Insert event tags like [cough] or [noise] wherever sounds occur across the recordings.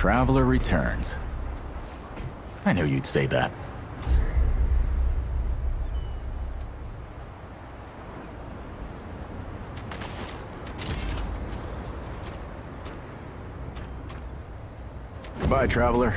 traveler returns. I knew you'd say that. Goodbye, traveler.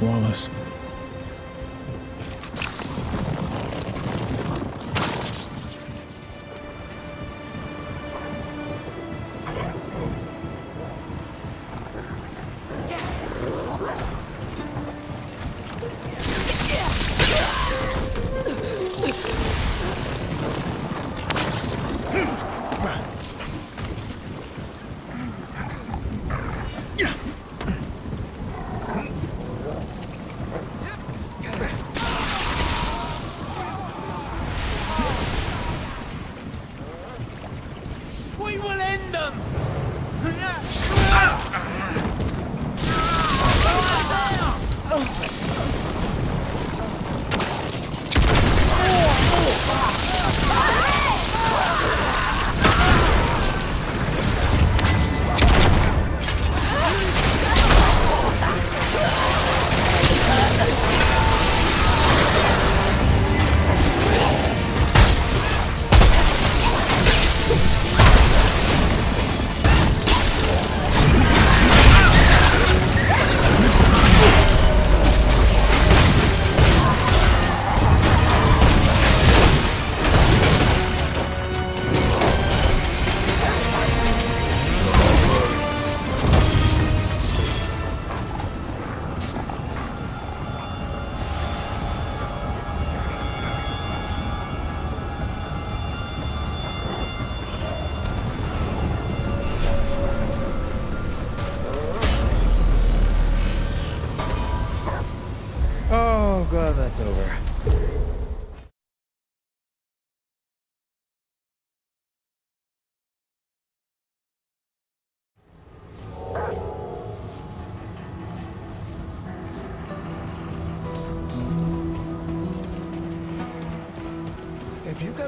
Wallace.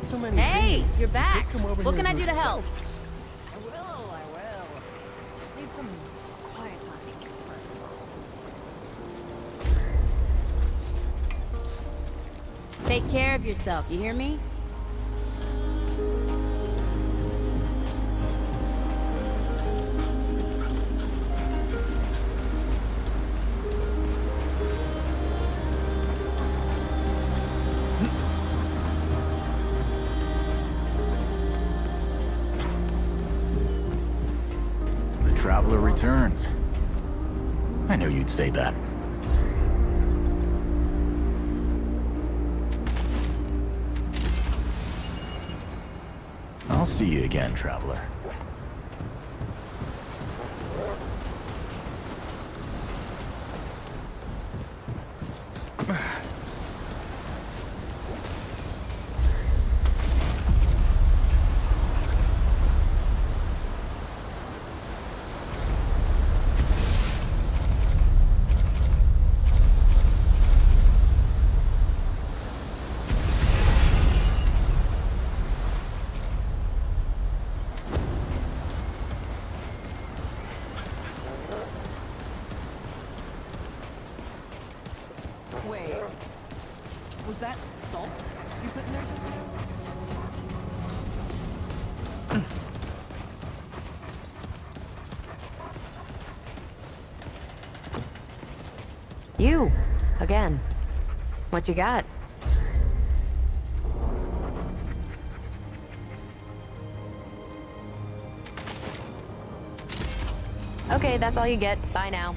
So many Hey, things, you're back. could come over What can I do to help? I will, I will. Just need some quiet time. Take care of yourself, you hear me? See you again, traveler. What you got? Okay, that's all you get. Bye now.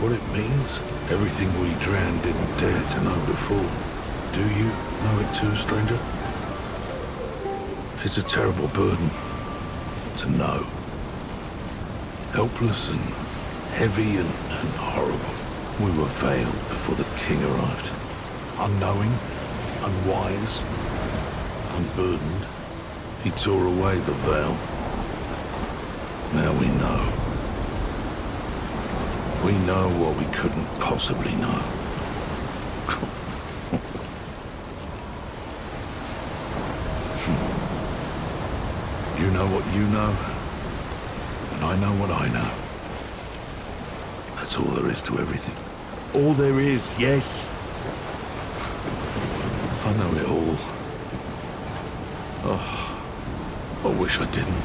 What it means? Everything we Dran didn't dare to know before. Do you know it too, stranger? It's a terrible burden to know. Helpless and heavy and, and horrible. We were veiled before the king arrived. Unknowing, unwise, unburdened. He tore away the veil. Now we know. We know what we couldn't possibly know. [laughs] you know what you know, and I know what I know. That's all there is to everything. All there is, yes. I know it all. Oh, I wish I didn't.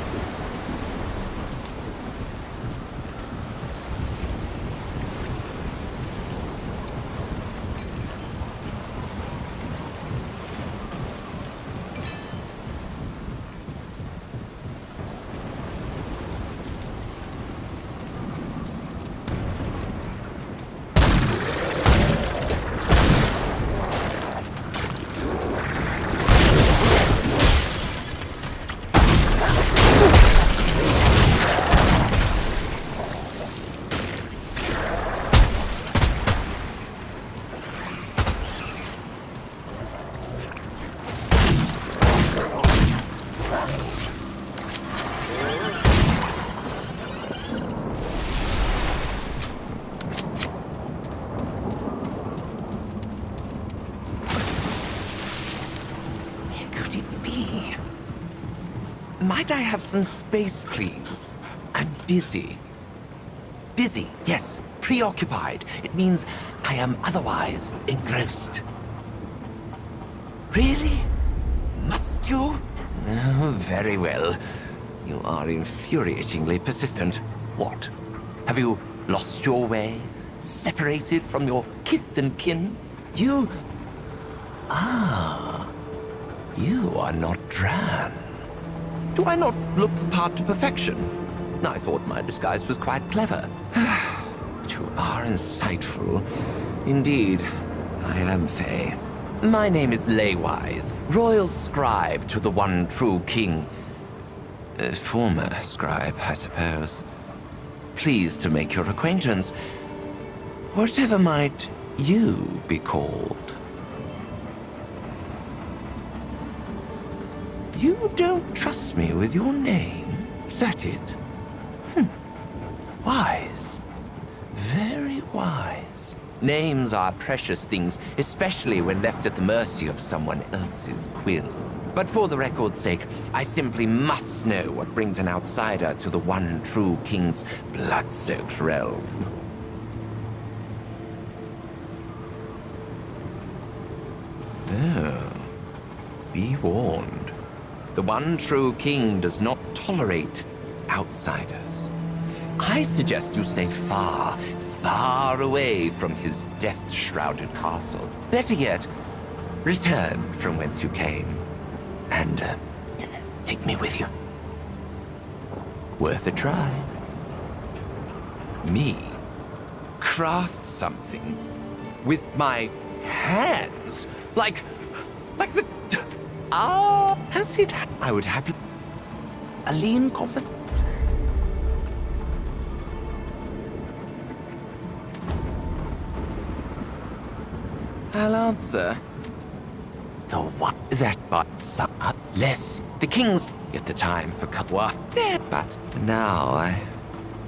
Where could it be? Might I have some space, please? I'm busy. Busy, yes. Preoccupied. It means I am otherwise engrossed. Really? Must you? Oh, very well. You are infuriatingly persistent. What? Have you lost your way? Separated from your kith and kin? You... Ah... You are not Dran. Do I not look the part to perfection? I thought my disguise was quite clever. but [sighs] you are insightful. Indeed, I am Fae. My name is Leywise, royal scribe to the one true king. Uh, former scribe, I suppose. Pleased to make your acquaintance. Whatever might you be called? You don't trust me with your name, is that it? Hm. Wise. Very wise. Names are precious things, especially when left at the mercy of someone else's quill. But for the record's sake, I simply must know what brings an outsider to the one true king's blood-soaked realm. Oh. Be warned. The one true king does not tolerate outsiders. I suggest you stay far, far away from his death-shrouded castle. Better yet, return from whence you came. And uh, take me with you. Worth a try. Me craft something with my hands. Like, like the... Ah, has it... I would happy... A lean combat... I'll answer. The what that but some up less. The king's at the time for Katwa. There, but now I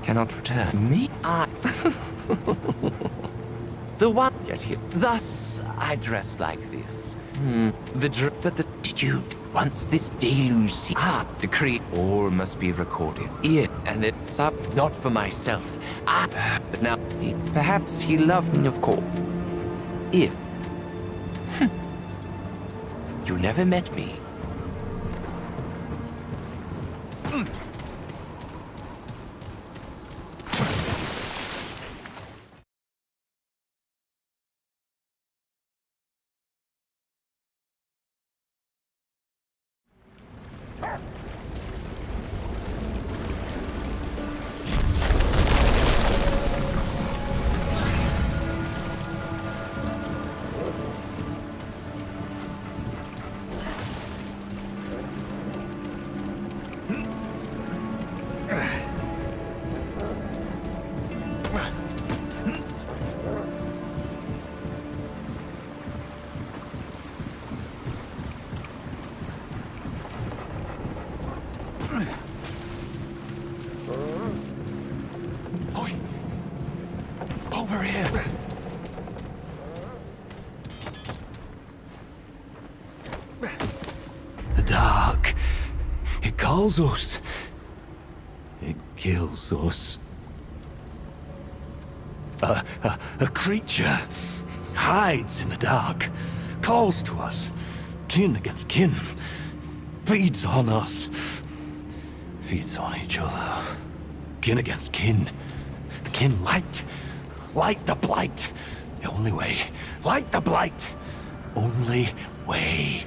cannot return. Me, I. [laughs] the one yet here. Thus I dress like this. Hmm. The dr but the did once this deluge ah decree all must be recorded here and it's up not for myself. Ah, but now perhaps he loved me of course. If [laughs] you never met me. Calls us. It kills us. A, a, a creature hides in the dark, calls to us, kin against kin, feeds on us, feeds on each other, kin against kin. The kin light, light the blight. The only way, light the blight. Only way.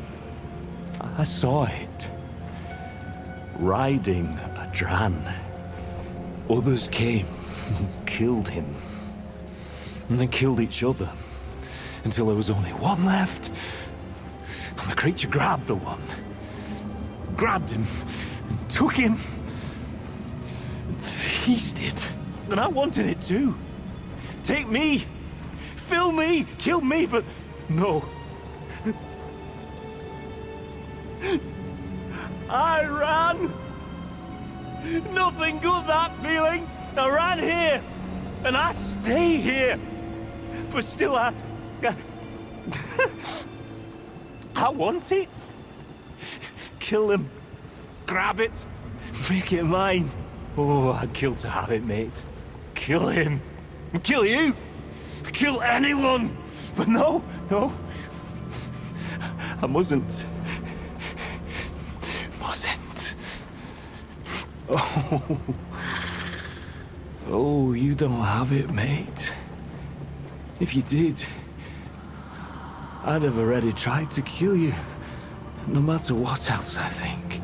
I saw it. Riding a Dran. Others came, [laughs] killed him. And then killed each other. Until there was only one left. And the creature grabbed the one. Grabbed him. And took him. And feasted. And I wanted it too. Take me. Fill me. Kill me, but no. Nothing good that feeling. I ran here, and I stay here. But still, I, I, [laughs] I want it. Kill him, grab it, make it mine. Oh, I'd kill to have it, mate. Kill him, kill you, kill anyone. But no, no, I mustn't. Mustn't. Oh. Oh, you don't have it, mate. If you did, I'd have already tried to kill you. No matter what else I think.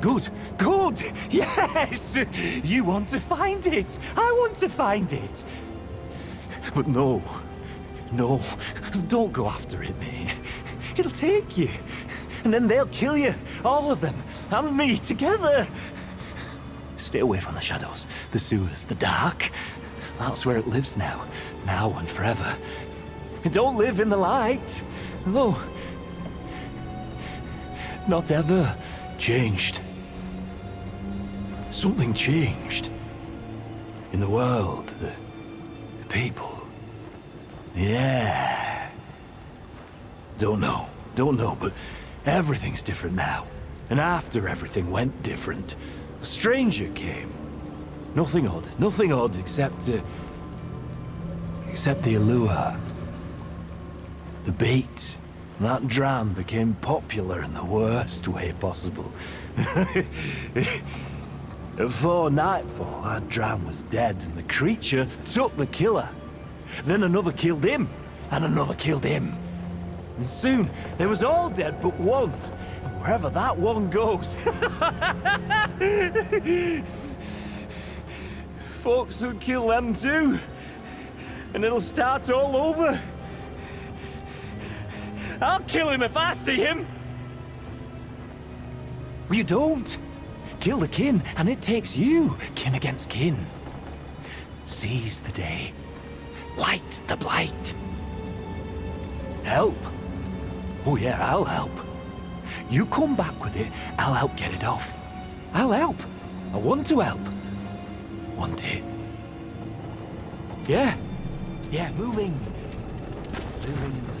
Good, good! Yes! You want to find it! I want to find it! But no, no, don't go after it, mate. It'll take you. And then they'll kill you, all of them, and me, together. Stay away from the shadows, the sewers, the dark. That's where it lives now, now and forever. Don't live in the light. No. Not ever changed. Something changed. In the world, the, the people. Yeah. Don't know, don't know, but everything's different now. And after everything went different, a stranger came. Nothing odd, nothing odd except uh, Except the allure. The bait. And that Dran became popular in the worst way possible. [laughs] Before nightfall, that Dran was dead, and the creature took the killer. Then another killed him, and another killed him. And soon, they was all dead but one. And wherever that one goes... [laughs] Folks will kill them too. And it'll start all over. I'll kill him if I see him! You don't. Kill the kin, and it takes you, kin against kin. Seize the day. Light the blight. Help. Oh yeah, I'll help. You come back with it, I'll help get it off. I'll help. I want to help. Want it. Yeah. Yeah, moving. Moving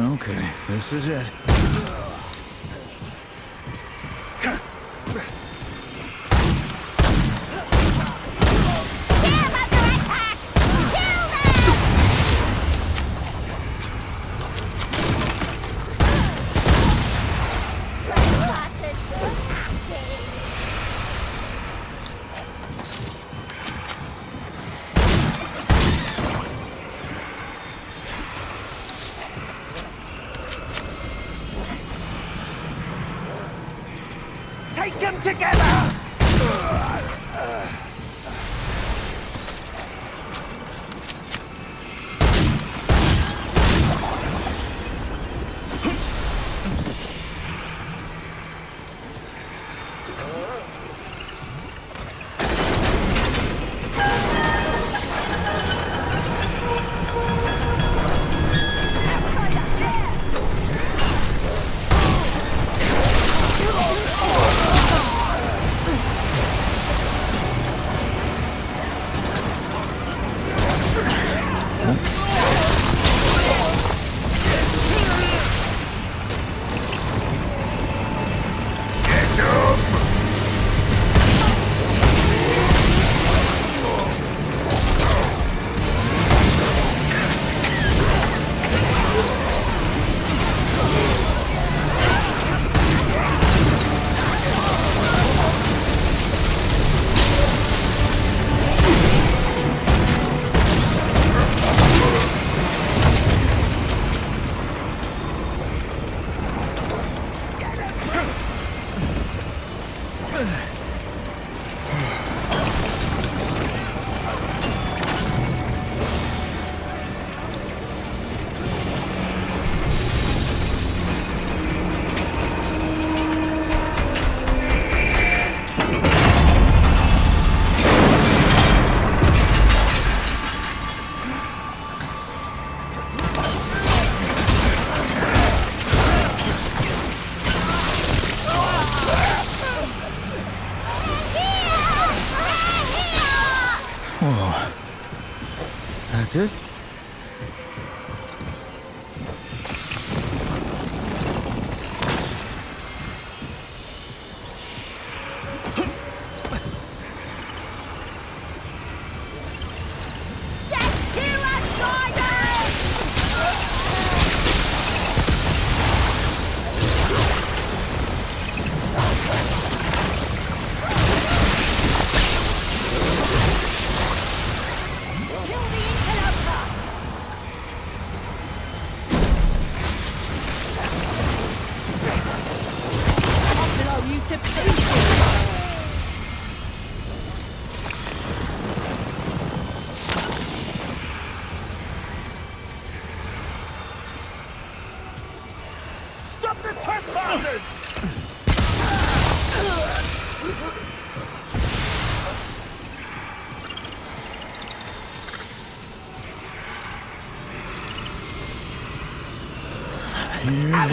Okay, this is it.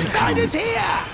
Here they come. Outsiders here!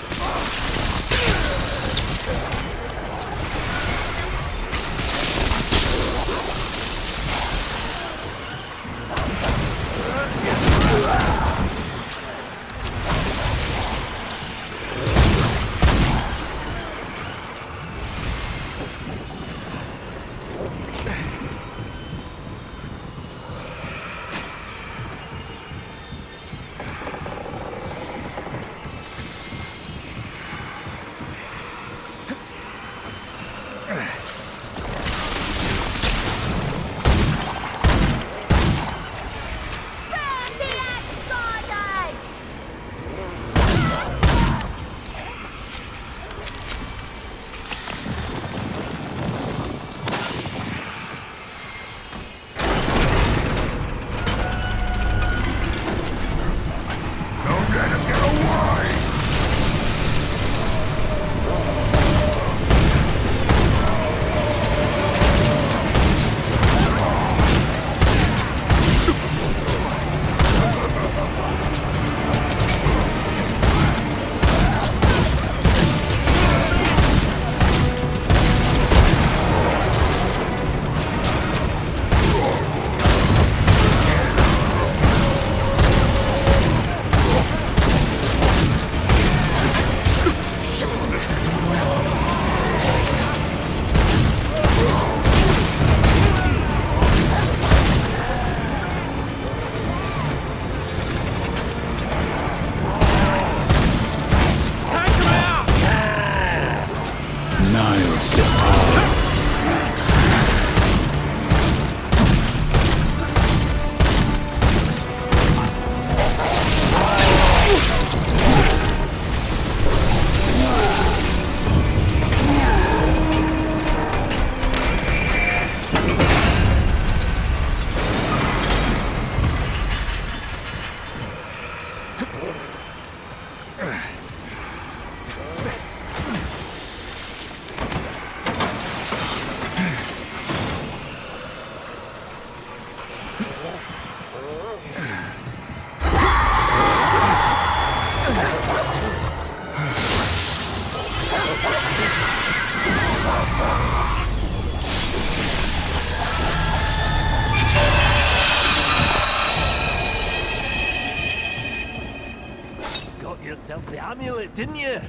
Didn't you?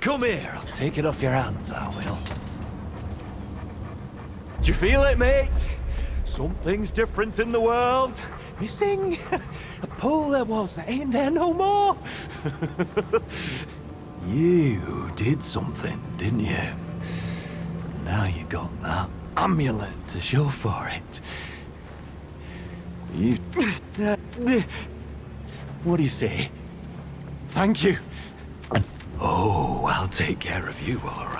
Come here, I'll take it off your hands, I will. Do you feel it, mate? Something's different in the world. Missing [laughs] a pull there was that ain't there no more. [laughs] you did something, didn't you? Now you got that amulet to show for it. You. [laughs] What do you say? Thank you. Oh, I'll take care of you, all right.